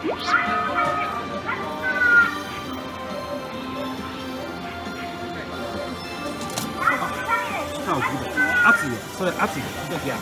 熱いよそれ熱い。よ時や